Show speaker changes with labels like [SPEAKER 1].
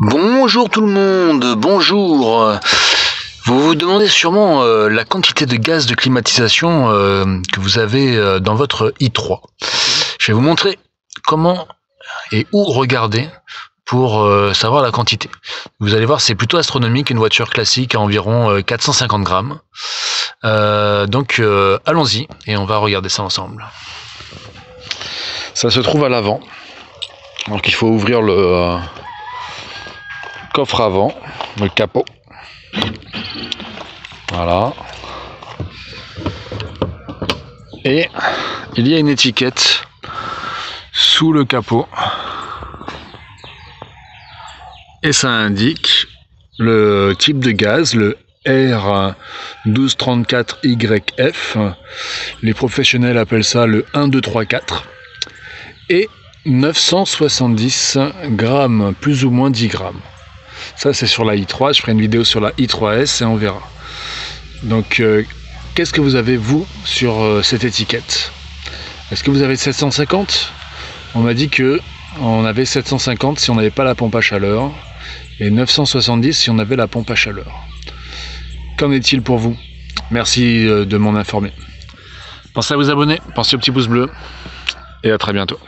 [SPEAKER 1] Bonjour tout le monde, bonjour. Vous vous demandez sûrement euh, la quantité de gaz de climatisation euh, que vous avez euh, dans votre i3. Je vais vous montrer comment et où regarder pour savoir la quantité. Vous allez voir, c'est plutôt astronomique, une voiture classique à environ euh, 450 grammes. Donc allons-y et on va regarder ça ensemble. Ça se trouve à l'avant. Donc il faut ouvrir le coffre avant, le capot. Voilà. Et il y a une étiquette sous le capot. Et ça indique le type de gaz, le R1234YF. Les professionnels appellent ça le 1234. Et 970 grammes, plus ou moins 10 grammes. Ça, c'est sur la i3. Je ferai une vidéo sur la i3S et on verra. Donc, euh, qu'est-ce que vous avez, vous, sur euh, cette étiquette? Est-ce que vous avez 750 On m'a dit que on avait 750 si on n'avait pas la pompe à chaleur et 970 si on avait la pompe à chaleur. Qu'en est-il pour vous? Merci euh, de m'en informer. Pensez à vous abonner, pensez au petit pouce bleu et à très bientôt.